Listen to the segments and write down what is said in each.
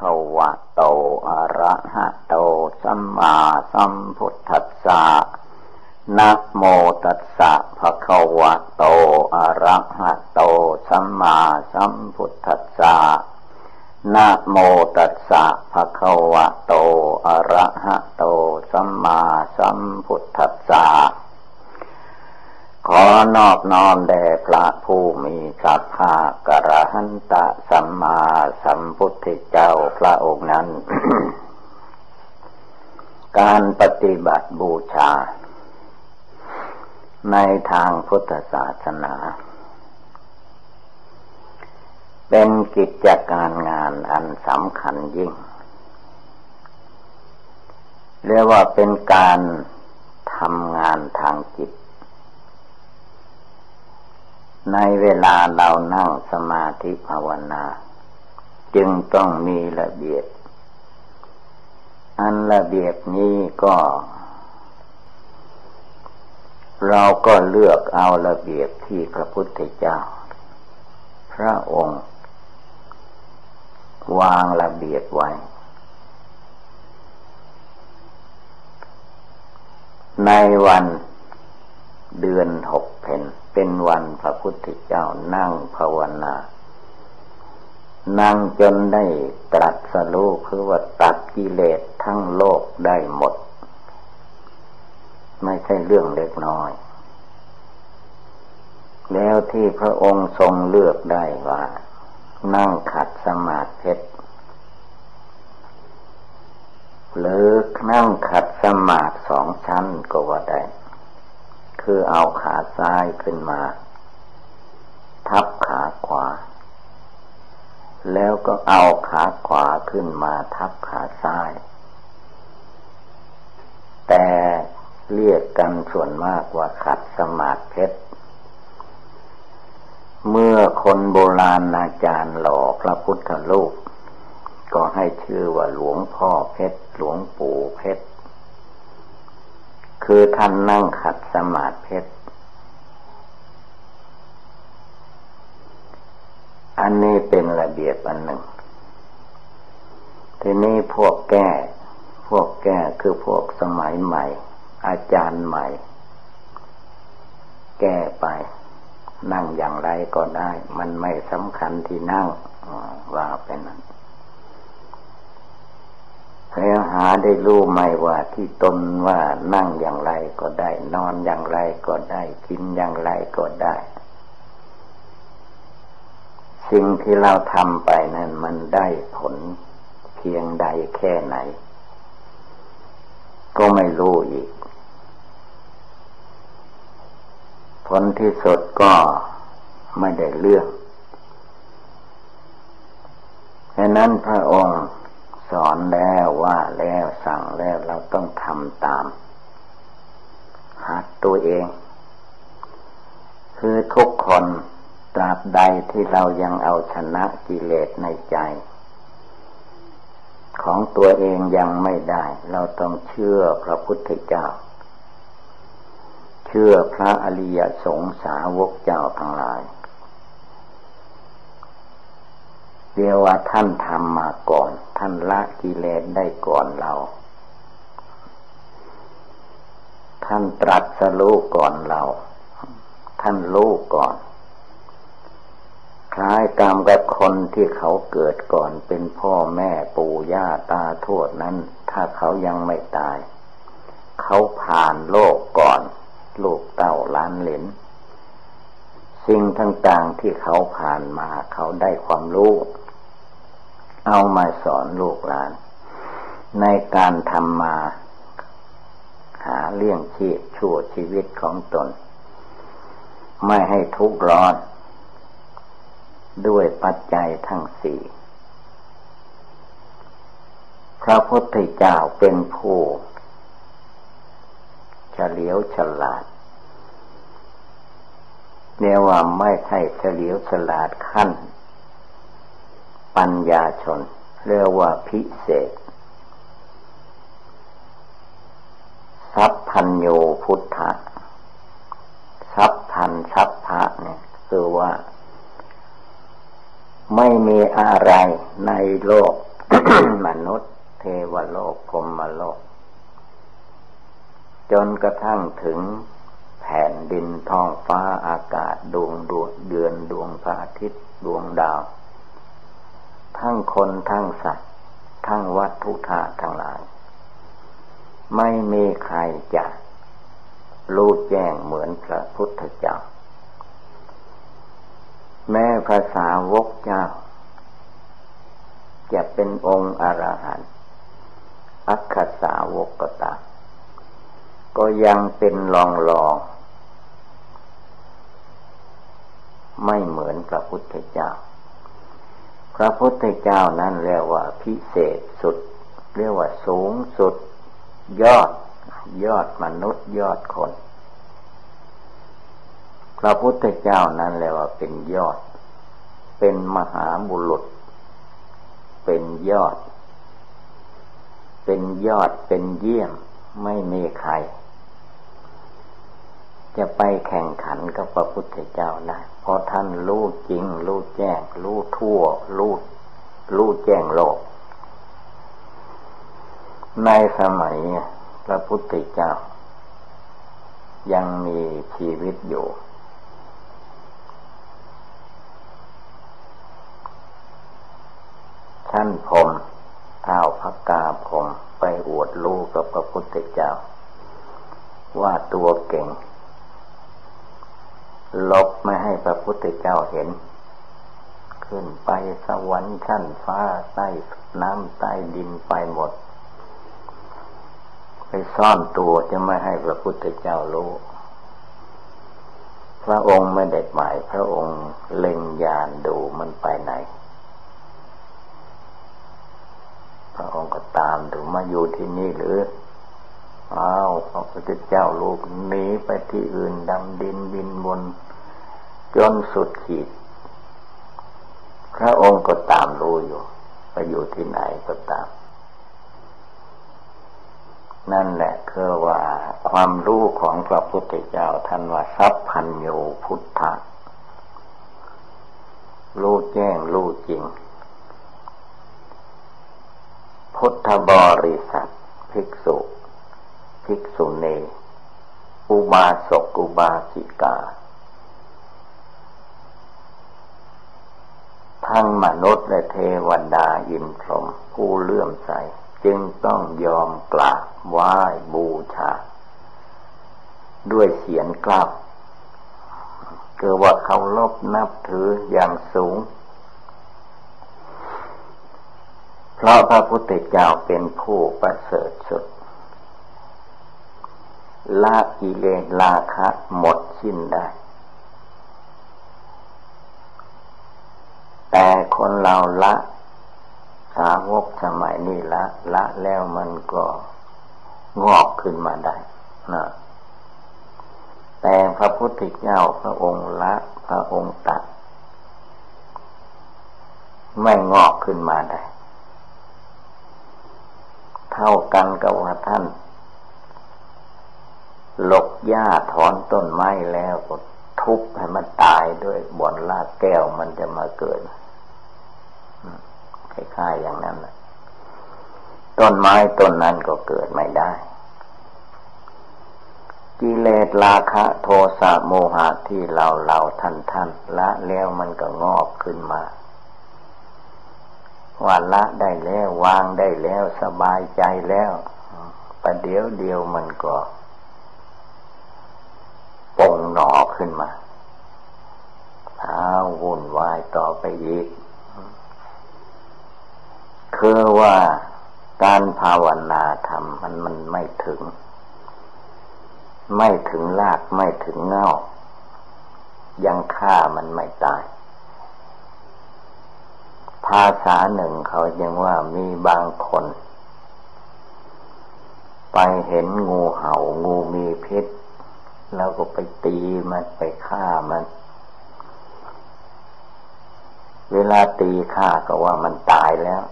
คะวะโตอะระหะโตสัมมาสัมพุทธัสสะนะโมตัสสะภะคะวะโตอะระหะโตสัมมาสัมพุทธัสสะนะโมตัสสะภะคะวะโตอะระหะโตสัมมาสัมพุทธัสสะ ขอนอบน้อมแด่พระผู้มีพระภากระหันตะสัมมาสัมพุทธเจ้าพระองค์นั้น การปฏิบัติบูชา ในทางพุทธศาสนา เป็นกิจการงานอันสำคัญยิ่ง เรียกว่าเป็นการทำงานทางจิต ในเวลาเรานั่งสมาธิภาวนา จึงต้องมีระเบียบ อันระเบียบนี้ก็ เราก็เลือกเอาระเบียบที่พระพุทธเจ้า พระองค์ วางระเบียบไว้ ในวันเดือนหกเพน เป็นวันพระพุทธเจ้านั่งภาวนา นั่งจนได้ตรัสรู้คือว่าตัดกิเลสทั้งโลกได้หมด ไม่ใช่เรื่องเล็กน้อย แล้วที่พระองค์ทรงเลือกได้ว่า นั่งขัดสมาธิหรือนั่งขัดสมาธิสองชั้นก็ว่าได้ คือเอาขาซ้ายขึ้นมา ทับขาขวา แล้วก็เอาขาขวาขึ้นมาทับขาซ้าย แต่เรียกกันส่วนมากว่าขัดสมาธิเพชรเมื่อคนโบราณอาจารย์หล่อพระพุทธรูปก็ให้ชื่อว่าหลวงพ่อเพชร หลวงปู่เพชร คือท่านนั่งขัดสมาธิอันนี้เป็นระเบียบอันหนึ่ง ทีนี้พวกแก้ พวกแก้คือพวกสมัยใหม่ อาจารย์ใหม่ แก้ไป นั่งอย่างไรก็ได้ มันไม่สำคัญที่นั่งว่าเป็นนั้น แล้วหาได้รู้ไหมว่าที่ตนว่านั่งอย่างไรก็ได้ นอนอย่างไรก็ได้กินอย่างไรก็ได้ สิ่งที่เราทำไปนั้นมันได้ผลเพียงใดแค่ไหน ก็ไม่รู้อีก ผลที่สุดก็ไม่ได้เรื่องฉะนั้นพระองค์ สอนแล้วว่าแล้วสั่งแล้วเราต้องทำตามหัดตัวเอง คือทุกคนตราบใดที่เรายังเอาชนะกิเลสในใจ ของตัวเองยังไม่ได้ เราต้องเชื่อพระพุทธเจ้า เชื่อพระอริยสงสาวกเจ้าทั้งหลาย เรียกว่าท่านทำมาก่อน ท่านละกิเลสได้ก่อนเรา ท่านตรัสรู้ก่อนเรา ท่านรู้ก่อน คล้ายกรรมกับคนที่เขาเกิดก่อนเป็นพ่อแม่ปู่ย่าตาทวดนั้น ถ้าเขายังไม่ตาย เขาผ่านโลกก่อน ลูกเต้าล้านเหลนสิ่งต่างๆที่เขาผ่านมาเขาได้ความรู้ เอามาสอนลูกหลาน ในการทำมา หาเลี้ยงชีพชั่วชีวิตของตน ไม่ให้ทุกข์ร้อน ด้วยปัจจัยทั้งสี่พระพุทธเจ้าเป็นผู้เฉลียวฉลาดเรียว่าไม่ใช่เฉลียวฉลาดขั้น ปัญญาชน เรียกว่าพิเศษ สัพพัญโยพุทธะสัพพันสัพพะเนี่ย คือว่า ไม่มีอะไรในโลก มนุษย์ เทวโลกพรมโลก จนกระทั่งถึงแผ่นดินท้องฟ้าอากาศดวงดวงเดือนดวงพระอาทิตย์ดวงดาว ทั้งคนทั้งสัตว์ ทั้งวัตถุธาตุทั้งหลาย ไม่มีใครจะรู้แจ้งเหมือนพระพุทธเจ้า แม้ภาษาวกเจ้า จะเป็นองค์อรหันต์อักขสาวกก็ตามก็ยังเป็นลองลอง ไม่เหมือนพระพุทธเจ้า พระพุทธเจ้านั้นเรียกว่าพิเศษสุด เรียกว่าสูงสุด ยอด ยอดมนุษย์ยอดคน พระพุทธเจ้านั้นเรียกว่าเป็นยอด เป็นมหาบุรุษ เป็นยอด เป็นยอดเป็นเยี่ยมไม่มีใคร จะไปแข่งขันกับพระพุทธเจ้าได้เพราะท่านรู้จริง รู้แจ้ง รู้ทั่ว รู้รู้แจ้งโลก ในสมัยพระพุทธเจ้า ยังมีชีวิตอยู่ชั้นพรมเท้าพักกาพรมไปอวดรู้กับพระพุทธเจ้า ว่าตัวเก่ง ลบไม่ให้พระพุทธเจ้าเห็น ขึ้นไปสวรรค์ชั้นฟ้าใต้น้ำใต้ดินไปหมด ไปซ่อนตัวจะไม่ให้พระพุทธเจ้ารู้พระองค์ไม่เด็ดหมายพระองค์เล็งยานดูมันไปไหน พระองค์ก็ตามดูมาอยู่ที่นี่หรือ อ้าวพระพุทธเจ้าลูกหนีไปที่อื่นดำดินบินบน จนสุดขีด พระองค์ก็ตามรู้อยู่ไปอยู่ที่ไหนก็ตาม นั่นแหละคือว่าความรู้ของพระพุทธเจ้าท่านว่าสัพพัญโยพุทธะรู้แจ้งรู้จริง พุทธบริษัทภิกษุ ภิกษุณีอุบาสกอุบาสิกา ทั้งมนุษย์และเทวดาอินพรมผู้เลื่อมใส จึงต้องยอมกราบไหว้บูชา ด้วยเสียงกล้าเกิดว่าเขาลบนับถืออย่างสูง เพราะพระพุทธเจ้าเป็นผู้ประเสริฐสุด ละกิเลสราคะหมดสิ้นได้ แต่คนเราละสาวกสมัยนี้ละ ละแล้วมันก็งอกขึ้นมาได้นะแต่พระพุทธเจ้าพระองค์ละพระองค์ตัด ไม่งอกขึ้นมาได้ เท่ากันกับว่าท่าน หลกหญ้าถอนต้นไม้แล้วก็ทุบให้มันตายด้วยบ่อนลากแก้วมันจะมาเกิดคล้ายๆอย่างนั้นนะต้นไม้ต้นนั้นก็เกิดไม่ได้ กิเลสราคะ โทสะโมหะที่เราเราท่านท่านละแล้วมันก็งอกขึ้นมาว่าละได้แล้ววางได้แล้วสบายใจแล้วประเดี๋ยวเดียวมันก็ งหนอขึ้นมาท้าวุ่นวายต่อไปอีก คือว่าการภาวนาธรรมมันมันไม่ถึง ไม่ถึงรากไม่ถึงเงายังฆ่ามันไม่ตาย ภาษาหนึ่งเขายังว่ามีบางคน ไปเห็นงูเห่างูมีพิษ แล้วก็ไปตีมันไปฆ่ามัน เวลาตีฆ่าก็ว่ามันตายแล้ว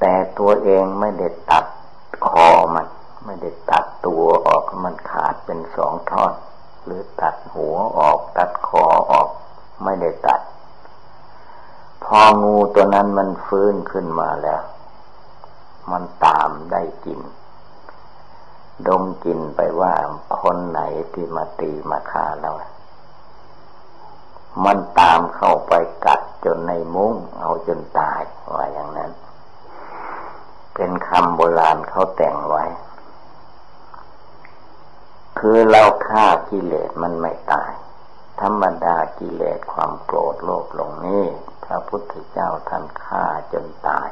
แต่ตัวเองไม่ได้ตัดคอมัน ไม่ได้ตัดตัวออกมันขาดเป็นสองท่อน หรือตัดหัวออกตัดคอออก ไม่ได้ตัด พองูตัวนั้นมันฟื้นขึ้นมาแล้ว มันตามได้กิน ดมกินไปว่าคนไหนที่มาตีมาฆ่าเรามันตามเข้าไปกัดจนในมุ้งเอาจนตายว่าอย่างนั้น เป็นคำโบราณเขาแต่งไว้ คือเราฆ่ากิเลสมันไม่ตาย ธรรมดากิเลสความโกรธโลภหลงนี้ พระพุทธเจ้าท่านฆ่าจนตาย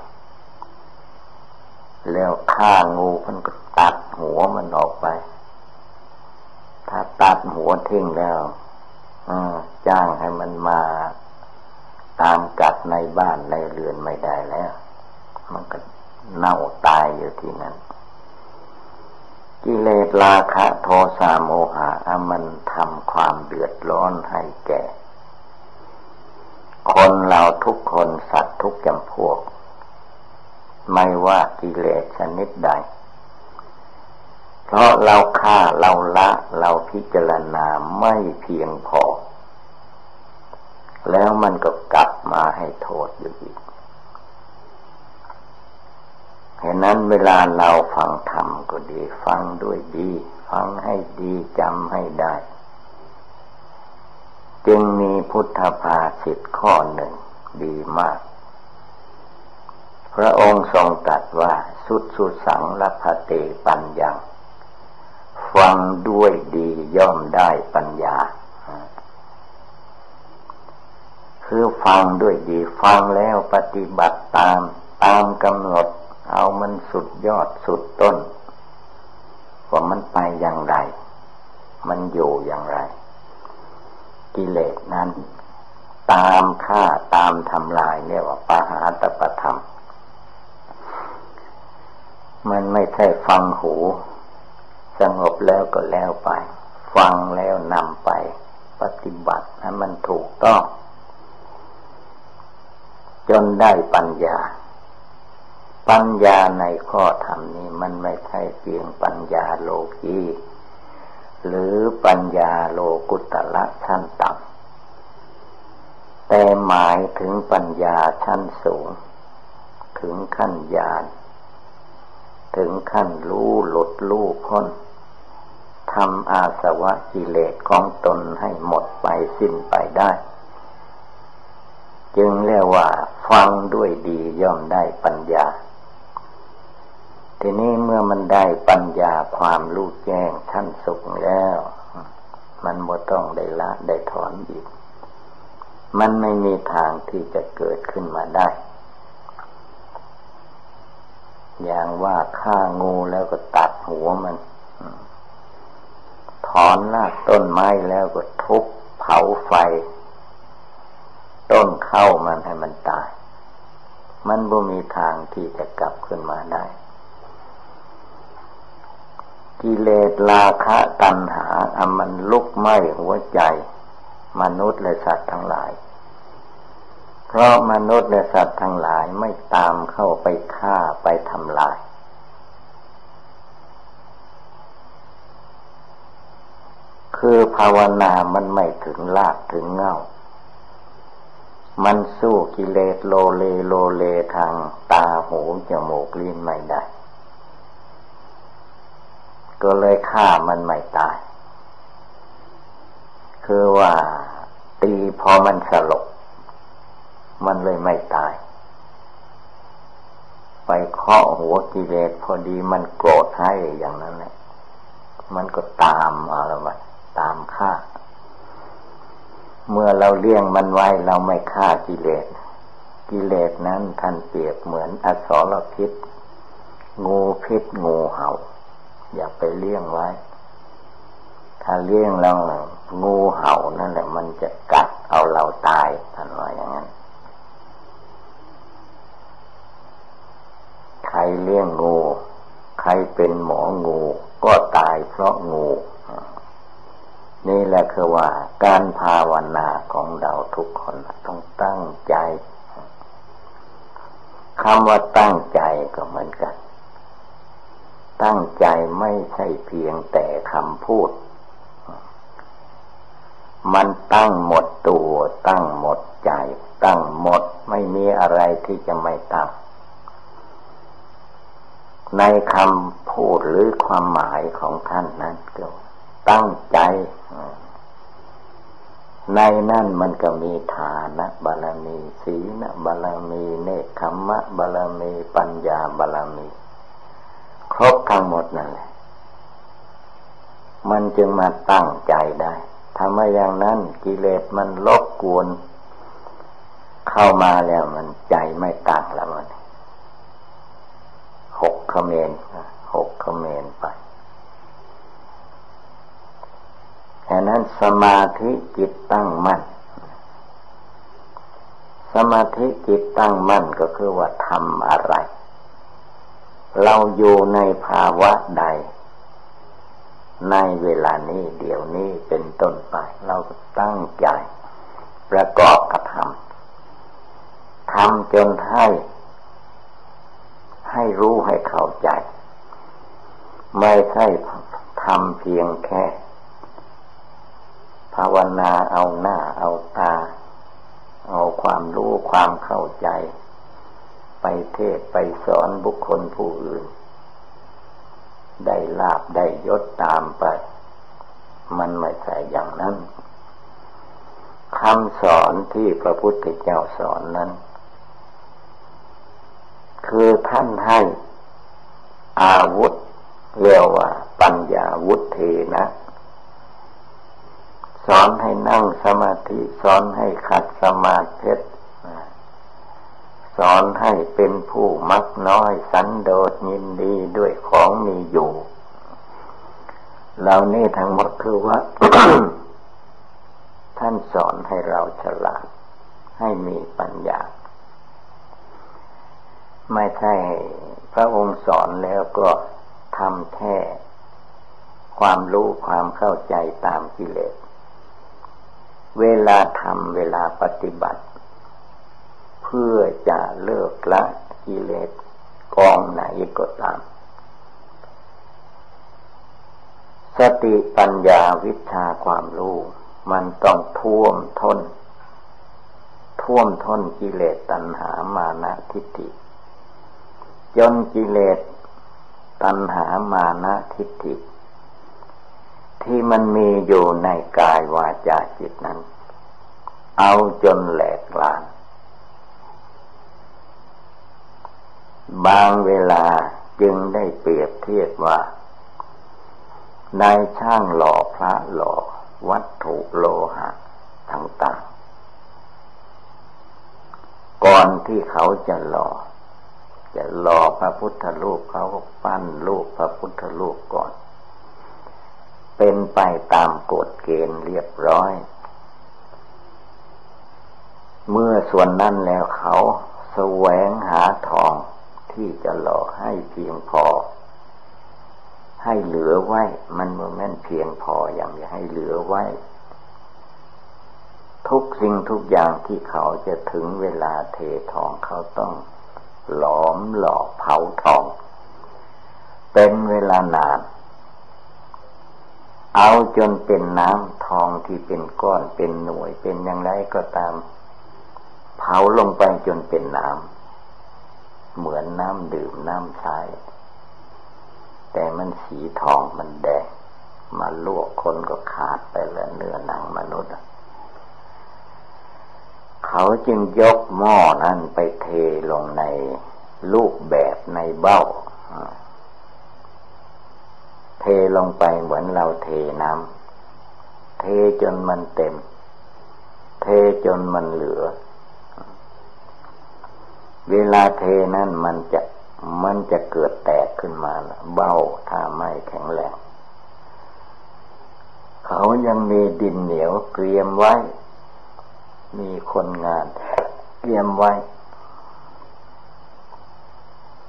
แล้วฆ่างูมันก็ตัด หัวมันออกไป ถ้าตัดหัวทิ้งแล้วจ้างให้มันมาตามกัดในบ้านในเรือนไม่ได้แล้ว มันก็เน่าตายอยู่ที่นั้น กิเลสราคะ โทสะโมหะมันทำความเดือดร้อนให้แก่ คนเราทุกคนสัตว์ทุกจำพวก ไม่ว่ากิเลสชนิดใด เพราะเราฆ่าเราละเราพิจารณาไม่เพียงพอ แล้วมันก็กลับมาให้โทษอยู่อีกเห็นนั้นเวลาเราฟังธรรมก็ดี ฟังด้วยดี ฟังให้ดีจำให้ได้ จึงมีพุทธภาสิทข้อหนึ่งดีมาก พระองค์ทรงตรัสว่าสุดสุดสังลพเตปัญญา ฟังด้วยดีย่อมได้ปัญญา คือฟังด้วยดีฟังแล้วปฏิบัติตามตามกำหนด เอามันสุดยอดสุดต้นว่ามันไปอย่างไร มันอยู่อย่างไร กิเลสนั้น ตามฆ่าตามทำลายเรียกว่าปหาตปธรรม มันไม่ใช่ฟังหู สงบแล้วก็แล้วไป ฟังแล้วนำไป ปฏิบัติให้มันถูกต้อง จนได้ปัญญา ปัญญาในข้อธรรมนี้มันไม่ใช่เพียงปัญญาโลกีหรือปัญญาโลกุตละชั้นต่ำแต่หมายถึงปัญญาชั้นสูง ถึงขั้นญาณถึงขั้นรู้หลุดรู้พ้น ทำอาสวะกิเลสของตนให้หมดไปสิ้นไปได้ จึงเรียกว่าฟังด้วยดีย่อมได้ปัญญา ทีนี้เมื่อมันได้ปัญญาความรู้แจ้งชั้นสุขแล้ว มันบ่ต้องได้ละได้ถอนอีก มันไม่มีทางที่จะเกิดขึ้นมาได้อย่างว่าฆ่างูแล้วก็ตัดหัวมัน อนรากต้นไม้แล้วก็ทุบเผาไฟ ต้นเข้ามันให้มันตาย มันบ่มีทางที่จะกลับขึ้นมาได้ กิเลสราคะตัณหาอามันลุกไหม้หัวใจ มนุษย์และสัตว์ทั้งหลาย เพราะมนุษย์และสัตว์ทั้งหลายไม่ตามเข้าไปฆ่าไปทำลาย คือภาวนามันไม่ถึงรากถึงเหง้า มันสู้กิเลสโลเลโลเลทางตาหูจมูกลิ้นไม่ได้ ก็เลยฆ่ามันไม่ตาย คือว่าตีพอมันสลบมันเลยไม่ตาย ไปเคาะหัวกิเลสพอดีมันโกรธให้อย่างนั้นแหละมันก็ตามอะไรวะ ตามฆ่า เมื่อเราเลี้ยงมันไว้เราไม่ฆ่ากิเลส กิเลสนั้นท่านเปรียบเหมือนอสรพิษ งูพิษงูเห่า อย่าไปเลี้ยงไว้ ถ้าเลี้ยงเรางูเห่านั่นแหละ มันจะกัดเอาเราตายท่านว่าอย่างนั้นใครเลี้ยงงู ใครเป็นหมองู ก็ตายเพราะงู นี่แหละคือว่า การภาวนาของเราทุกคนต้องตั้งใจคำว่าตั้งใจก็เหมือนกัน ตั้งใจไม่ใช่เพียงแต่คำพูด มันตั้งหมดตัว ตั้งหมดใจ ตั้งหมดไม่มีอะไรที่จะไม่ตั้ง ในคำพูดหรือความหมายของท่านนั้นก็ ตั้งใจ ในนั่นมันก็มีฐานะบารมีศีลบารมีเนคขมะบารมีปัญญาบารมี ครบทั้งหมดนั่นแหละ มันจึงมาตั้งใจได้ทำไมอย่างนั้นกิเลสมันลบกวน เข้ามาแล้วมันใจไม่ตั้งแล้วมันหกขเมนหกขเมนไป แค่นั้นสมาธิจิตตั้งมั่น สมาธิจิตตั้งมั่นก็คือว่าทำอะไร เราอยู่ในภาวะใด ในเวลานี้เดี๋ยวนี้เป็นต้นไป เราตั้งใจ ประกอบกระทำทำจนให้ ให้รู้ให้เข้าใจ ไม่ใช่ทำเพียงแค่ ภาวนาเอาหน้าเอาตา เอาความรู้ความเข้าใจ ไปเทศไปสอนบุคคลผู้อื่น ได้ลาบได้ยศตามไป มันไม่ใช่อย่างนั้นคำสอนที่พระพุทธเจ้าสอนนั้น คือท่านให้อาวุธเรียกว่าปัญญาวุธเทนะ สอนให้นั่งสมาธิสอนให้ขัดสมาธิสอนให้เป็นผู้มักน้อยสันโดษยินดีด้วยของมีอยู่เหล่านี้ทั้งหมดคือว่า ท่านสอนให้เราฉลาด ให้มีปัญญา ไม่ใช่พระองค์สอนแล้วก็ทำแค่ความรู้ความเข้าใจตามกิเลส เวลาทำเวลาปฏิบัติ เพื่อจะเลิกละกิเลสกองไหนก็ตาม สติปัญญาวิชาความรู้มันต้องท่วมทนท่วมทนกิเลสตัณหามานะทิฏฐิจนกิเลสตัณหามานะทิฏฐิ ที่มันมีอยู่ในกายวาจาจิตนั้น เอาจนแหลกลาน บางเวลาจึงได้เปรียบเทียบว่านายช่างหล่อพระหล่อวัตถุโลหะต่างๆ ก่อนที่เขาจะหล่อ จะหล่อพระพุทธรูปเขาก็ปั้นรูปพระพุทธรูปก่อน เป็นไปตามกฎเกณฑ์เรียบร้อย เมื่อส่วนนั้นแล้วเขาแสวงหาทองที่จะหล่อให้เพียงพอ ให้เหลือไว้ มันเมื่อแม่นเพียงพออย่างจะให้เหลือไว้ ทุกสิ่งทุกอย่างที่เขาจะถึงเวลาเททองเขาต้องหลอมหล่อเผาทอง เป็นเวลานาน เอาจนเป็นน้ำทองที่เป็นก้อนเป็นหน่วยเป็นอย่างไรก็ตาม เผาลงไปจนเป็นน้ำเหมือนน้ำดื่มน้ำใช้แต่มันสีทองมันแดงมาลวกคนก็ขาดไปแล้วเนื้อหนังมนุษย์ เขาจึงยกหม้อนั้นไปเทลงในลูกแบบในเบ้า ลงไปเหมือนเราเทน้ำเทจนมันเต็ม เทจนมันเหลือ เวลาเทนั่นมันจะมันจะเกิดแตกขึ้นมาเบ้าถ้าไม่แข็งแรงเขายังมีดินเหนียวเตรียมไว้ มีคนงานเตรียมไว้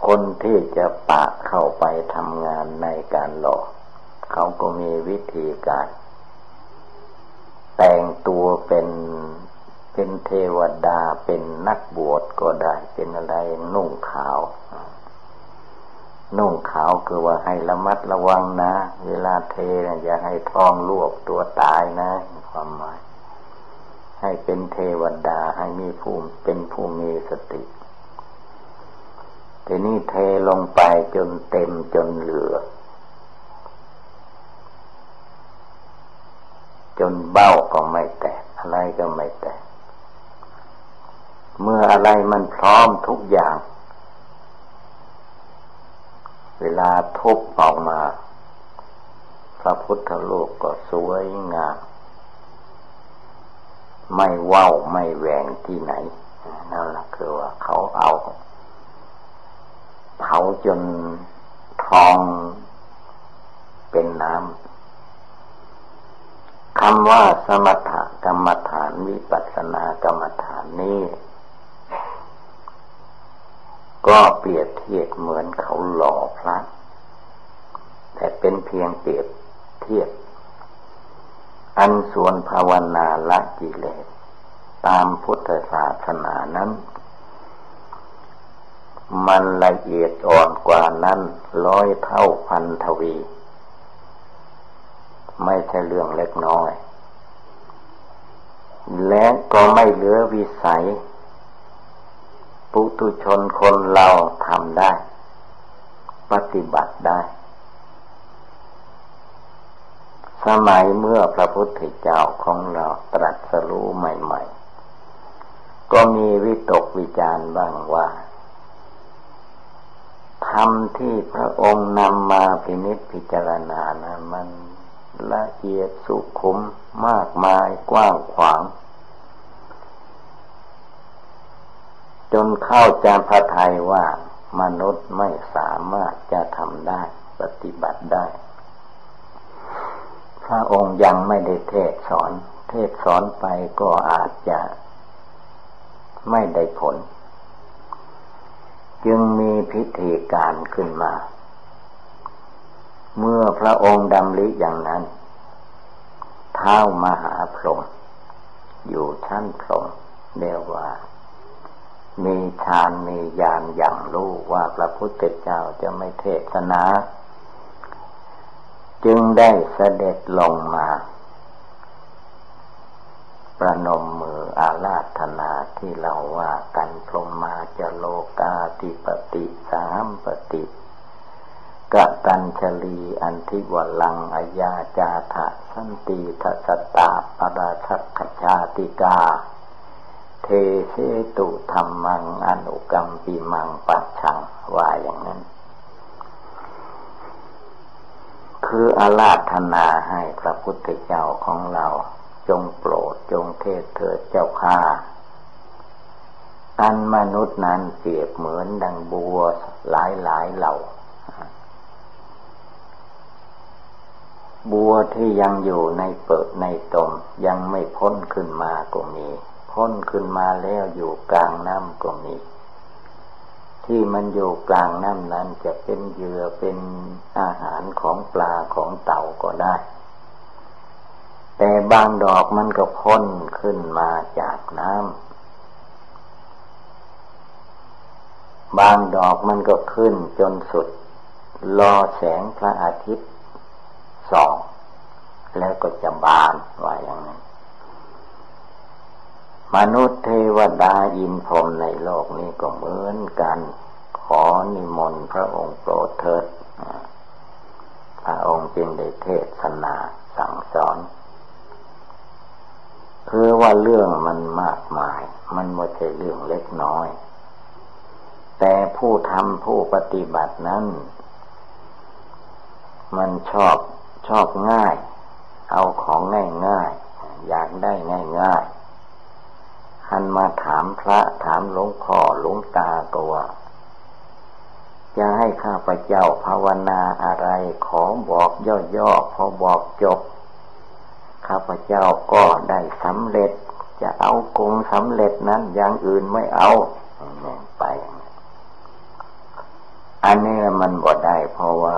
คนที่จะปะ เข้าไปทำงานในการหลอกเขาก็มีวิธีการ แต่งตัวเป็นเป็นเทวดาเป็นนักบวชก็ได้ เป็นอะไรนุ่งขาว นุ่งขาวคือว่าให้ระมัดระวังนะ เวลาเทอย่าให้ท้องลวกตัวตายนะความหมายให้เป็นเทวดาให้มีภูมิเป็นผู้มีสติ ทีนี้เทลงไปจนเต็มจนเหลือ จนเบ้าก็ไม่แตกอะไรก็ไม่แตกเมื่ออะไรมันพร้อมทุกอย่าง เวลาทุบออกมา พระพุทธโลกก็สวยงาม ไม่ว้าวไม่แหวงที่ไหนนั่นแหละคือว่าเขาเอา เผาจนทองเป็นน้ำคำว่าสมถกรรมฐานวิปัสสนากรรมฐานนี้ก็เปรียบเทียบเหมือนเขาหล่อพระ แต่เป็นเพียงเปรียบเทียบ อันส่วนภาวนาละกิเลสตามพุทธศาสนานั้น มันละเอียดอ่อนกว่านั้นร้อยเท่าพันทวี ไม่ใช่เรื่องเล็กน้อย และก็ไม่เหลือวิสัย ปุตุชนคนเราทำได้ ปฏิบัติได้ สมัยเมื่อพระพุทธเจ้าของเราตรัสรู้ใหม่ ๆ ก็มีวิตกวิจารบ้างว่า ธรรมที่พระองค์นำมาพินิจพิจารณานะมันละเอียดสุขุมมากมายกว้างขวาง จนเข้าใจพระทัยว่ามนุษย์ไม่สามารถจะทำได้ปฏิบัติได้ พระองค์ยังไม่ได้เทศสอน เทศสอนไปก็อาจจะไม่ได้ผล จึงมีพิธีการขึ้นมา เมื่อพระองค์ดำริอย่างนั้น เท้ามหาพรหมอยู่ชั้นพรหมเรียกว่า มีฌานมีญาณอย่างรู้ว่าพระพุทธเจ้าจะไม่เทศนา จึงได้เสด็จลงมา ประนมมืออาราธนาที่เราว่ากันพรหมาจะโลกาติปติสามปฏิกะตัญชลีอันทิวลังอายาจาทะสันติทัสตาปราชักขชาติกา เทเสตุธรรมังอนุกรรมปีมังปัจฉังว่าอย่างนั้น คืออาราธนาให้พระพุทธเจ้าของเรา จงโปรดจงเทศเถิดเจ้าข้าอันมนุษย์นั้นเปรียบเหมือนดังบัวหลายหลายเหล่า บัวที่ยังอยู่ในเปิดในตมยังไม่พ้นขึ้นมาก็มี พ้นขึ้นมาแล้วอยู่กลางน้ำก็มี ที่มันอยู่กลางน้ำนั้นจะเป็นเหยื่อเป็นอาหารของปลาของเต่าก็ได้ แต่บางดอกมันก็พ้นขึ้นมาจากน้ำ บางดอกมันก็ขึ้นจนสุด รอแสงพระอาทิตย์ส่องแล้วก็จะบานว่าอย่างนั้น มนุษย์เทวดาอินพรมในโลกนี้ก็เหมือนกัน ขอนิมนต์พระองค์โปรดเถิด พระองค์จึงได้เทศนาสั่งสอน คือว่าเรื่องมันมากมาย มันไม่ใช่เรื่องเล็กน้อย แต่ผู้ทำผู้ปฏิบัตินั้น มันชอบชอบง่าย เอาของง่ายง่ายอยากได้ง่ายง่ายหันมาถามพระถามหลวงพ่อหลวงตาก็ว่าจะให้ข้าพเจ้าภาวนาอะไรขอบอกย่อๆพอบอกจบ ข้าพเจ้าก็ได้สำเร็จ จะเอากงสำเร็จนั้นอย่างอื่นไม่เอาไป อันนี้มันบ่ได้เพราะว่า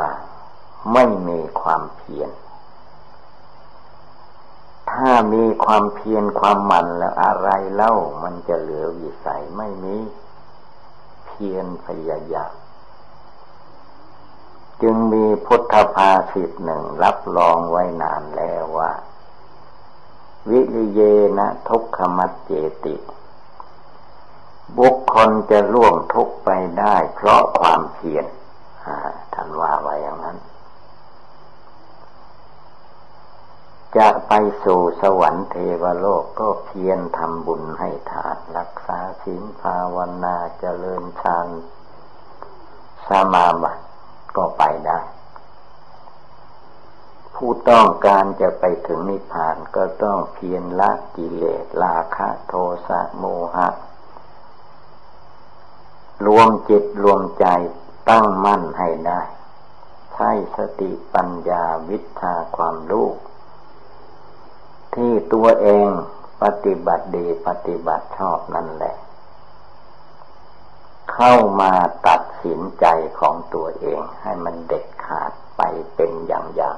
ไม่มีความเพียร ถ้ามีความเพียรความมันแล้วอะไรเล่ามันจะเหลือวิสัยไม่มีเพียรพยายามจึงมีพุทธภาษิตหนึ่งรับรองไว้นานแล้วว่า วิริเยนะทุกขมัจเจติ บุคคลจะล่วงทุกไปได้ เพราะความเพียรท่านว่าไว้อย่างนั้น จะไปสู่สวรรค์เทวโลกก็เพียรทำบุญให้ทานรักษาศีลภาวนาเจริญฌานสมาบัติก็ไปได้ ผู้ต้องการจะไปถึงนิพพานก็ต้องเพียรละกิเลสราคะโทสะโมหะ รวมจิตรวมใจตั้งมั่นให้ได้ ใช้สติปัญญาวิชาความรู้ที่ตัวเองปฏิบัติดีปฏิบัติชอบนั่นแหละ เข้ามาตัดสินใจของตัวเองให้มันเด็ดขาดไปเป็นอย่างอย่าง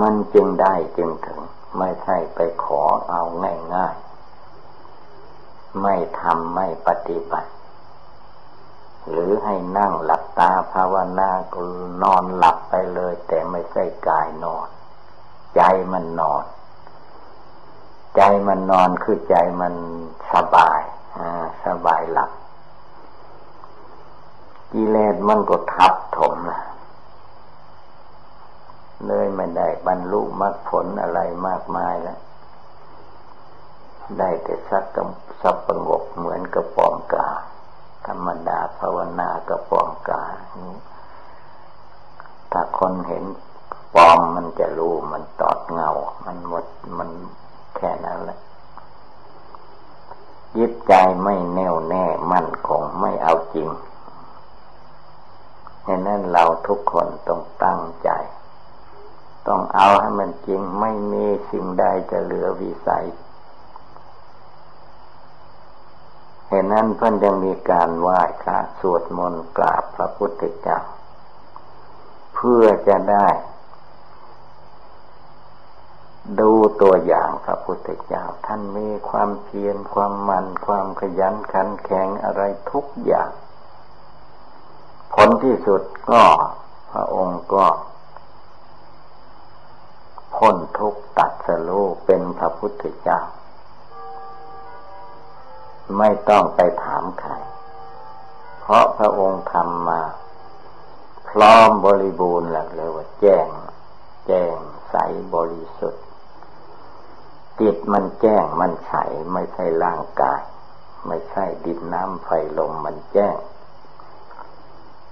มันจึงได้จึงถึง ไม่ใช่ไปขอเอาง่ายๆ ไม่ทำไม่ปฏิบัติ หรือให้นั่งหลับตาภาวนาก็นอนหลับไปเลย แต่ไม่ใช่กายนอน ใจมันนอน ใจมันนอนคือใจมันสบายสบายหลับกิเลสมันก็ทับถมละ เลยไม่ได้บรรลุมรรคผลอะไรมากมายแล้ว ได้แต่สักกับสับประงกเหมือนกับปอมกา ธรรมดาภาวนากับปอมกา ถ้าคนเห็นปอมมันจะรู้มันตอดเงา มันหมดมันแค่นั้นแหละยึดใจไม่แน่วแน่มั่นคงไม่เอาจริงฉะนั้นเราทุกคนต้องตั้งใจ ต้องเอาให้มันจริงไม่มีสิ่งใดจะเหลือวิสัย เห็นนั้นเพื่อนยังมีการไหว้พระสวดมนต์กราบพระพุทธเจ้า เพื่อจะได้ ดูตัวอย่างพระพุทธเจ้า ท่านมีความเพียรความมันความขยันขันแข็งอะไรทุกอย่าง ผลที่สุดก็พระองค์ก็ พ้นทุกตัดสโลเป็นพระพุทธเจ้า ไม่ต้องไปถามใคร เพราะพระองค์ทำมา พร้อมบริบูรณ์แล้วเลยว่าแจ้ง แจ้งใสบริสุทธิ์จิตมันแจ้งมันใสไม่ใช่ร่างกาย ไม่ใช่ดินน้ำไฟลมมันแจ้ง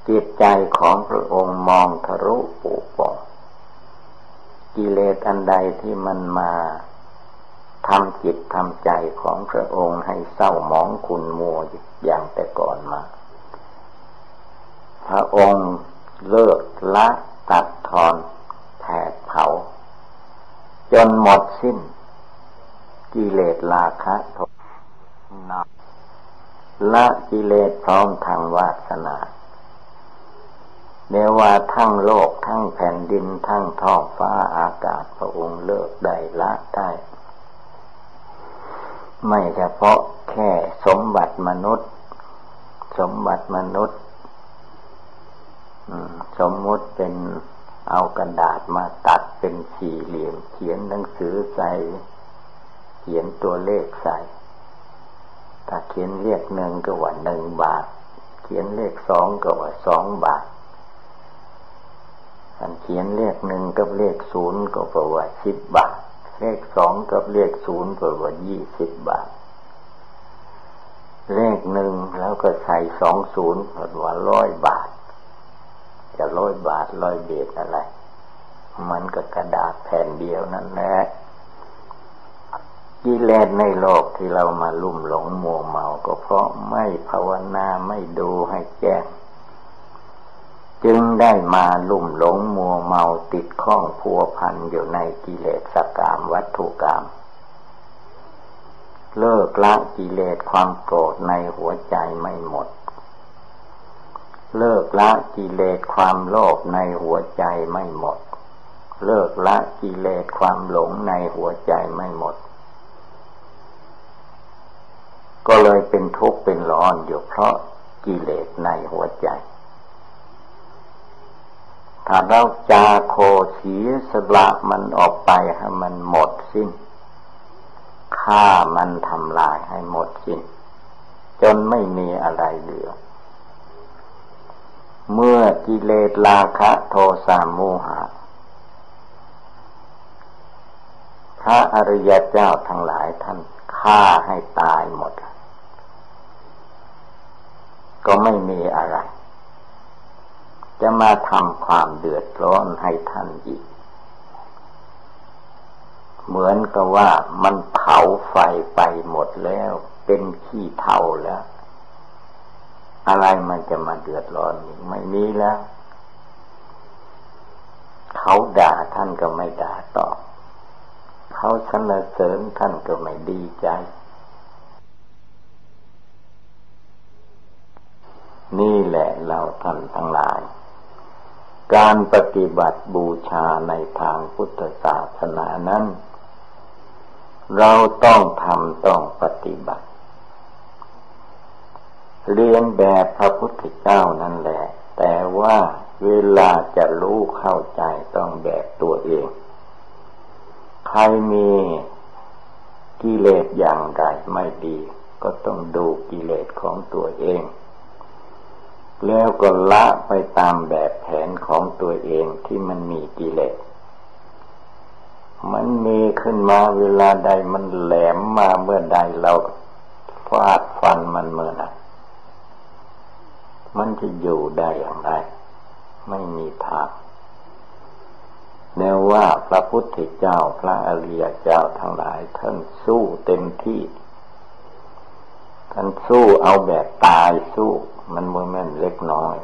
จิตใจของพระองค์มองทะลุปุปอง กิเลสอันใดที่มันมาทำจิตทำใจของพระองค์ให้เศร้าหมองคุณมัวอย่างแต่ก่อนมา พระองค์เลิกละตัดทอนแผดเผา จนหมดสิ้น กิเลสราคะโทนะละกิเลสพร้อมทางวาสนา เนว่าทั้งโลกทั้งแผ่นดินทั้งท้องฟ้าอากาศพระองค์เลิกได้ละได้ไม่เฉพาะแค่สมบัติมนุษย์ สมบัติมนุษย์สมมุติเป็นเอากระดาษมาตัดเป็นสี่เหลี่ยม เขียนหนังสือใส่ขียนตัวเลขใส่ ถ้าเขียนเลขหนึ่งก็ว่าหนึ่งบาท เขียนเลขสองก็ว่าสองบาท ถ้าเขียนเลขหนึ่งกับเลขศูนย์ก็แปลว่าสิบบาท เลขสองกับเลขศูนย์แปลว่ายี่สิบบาท เลขหนึ่งแล้วก็ใส่สองศูนย์แปลว่าร้อยบาท จะร้อยบาทร้อยเบียดอะไร มันก็กระดาษแผ่นเดียวนั่นแหละกิเลสในโลกที่เรามาลุ่มหลงมัวเมา ก็เพราะไม่ภาวนาไม่ดูให้แจ้ง จึงได้มาลุ่มหลงมัวเมาติดข้องพัวพันอยู่ในกิเลสกามวัตถุกรรมเลิกละกิเลสความโกรธในหัวใจไม่หมด เลิกละกิเลสความโลภในหัวใจไม่หมด เลิกละกิเลสความหลงในหัวใจไม่หมด ก็เลยเป็นทุกข์เป็นร้อนอยู่เพราะกิเลสในหัวใจ ถ้าเราจาโคเสีสละมันออกไปให้มันหมดสิ้นฆ่ามันทำลายให้หมดสิ้น จนไม่มีอะไรเหลือ เมื่อกิเลสราคะโทสะโมหะพระอริยเจ้าทั้งหลายท่านฆ่าให้ตายหมด ก็ไม่มีอะไร จะมาทำความเดือดร้อนให้ท่านอีก เหมือนกับว่ามันเผาไฟไปหมดแล้ว เป็นขี้เถาแล้ว อะไรมันจะมาเดือดร้อนอีกไม่มีแล้ว เขาด่าท่านก็ไม่ด่าตอบ เขาสนเสริญท่านก็ไม่ดีใจนี่แหละเราท่านทั้งหลาย การปฏิบัติบูชาในทางพุทธศาสนานั้น เราต้องทำต้องปฏิบัติ เรียนแบบพระพุทธเจ้านั่นแหละ แต่ว่าเวลาจะรู้เข้าใจต้องแบบตัวเอง ใครมีกิเลสอย่างไรไม่ดี ก็ต้องดูกิเลสของตัวเอง แล้วก็ละไปตามแบบแผนของตัวเองที่มันมีกิเลส มันมีขึ้นมาเวลาใดมันแหลมมาเมื่อใดเราฟาดฟันมันเมื่อนั้นมันจะอยู่ได้อย่างไร ไม่มีทางแนวว่าพระพุทธเจ้าพระอริยเจ้าทั้งหลายท่านสู้เต็มที่ ท่านสู้เอาแบบตายสู้ มันโมเมนเล็กน้อย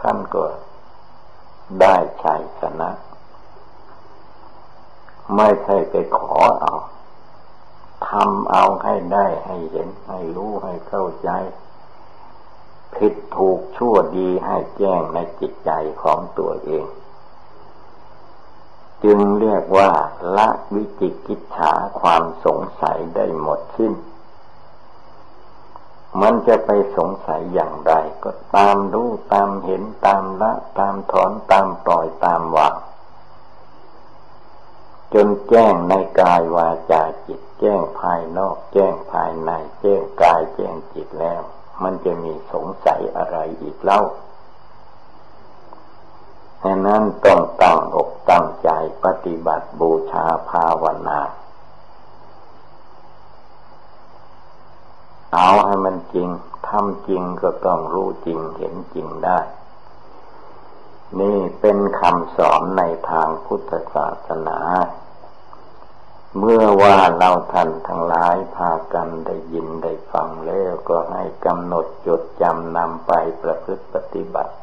ท่านก็ได้ชัยชนะ ไม่ใช่ไปขอเอาทำเอาให้ได้ให้เห็นให้รู้ให้เข้าใจ ผิดถูกชั่วดีให้แจ้งในจิตใจของตัวเอง จึงเรียกว่าละวิจิกิจฉาความสงสัยได้หมดสิ้น มันจะไปสงสัยอย่างไร ก็ตามรู้ตามเห็นตามละ ตามถอนตามปล่อยตามวางจนแจ้งในกายวาจาจิต แจ้งภายนอก แจ้งภายใน แจ้งกายแจ้งจิตแล้ว มันจะมีสงสัยอะไรอีกเล่าฉะนั้นต้องตั้งอกตั้งใจปฏิบัติบูชาภาวนา เอาให้มันจริงทำจริงก็ต้องรู้จริงเห็นจริงได้ นี่เป็นคำสอนในทางพุทธศาสนา เมื่อว่าเราท่านทั้งหลายพากันได้ยินได้ฟังแล้วก็ให้กำหนดจดจำนำไปประพฤติปฏิบัติ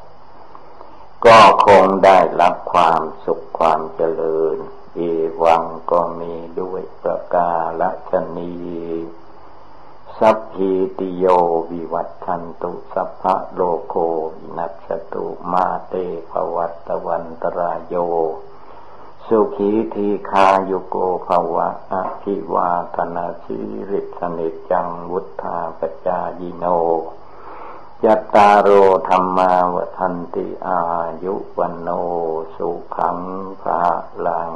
ก็คงได้รับความสุขความเจริญอีวังก็มีด้วยประกาศชนี สัพพิติโยวิวัตทันตุสัพพะโลโกนัสตุมาเตภวัตวันตรายโย สุขีทีคายุโกภวะอภิวาธนาสิริสนิจังวุธาปจายิโนยัตตาโรธรรมาวทันติอายุวันโนสุขังภาลัง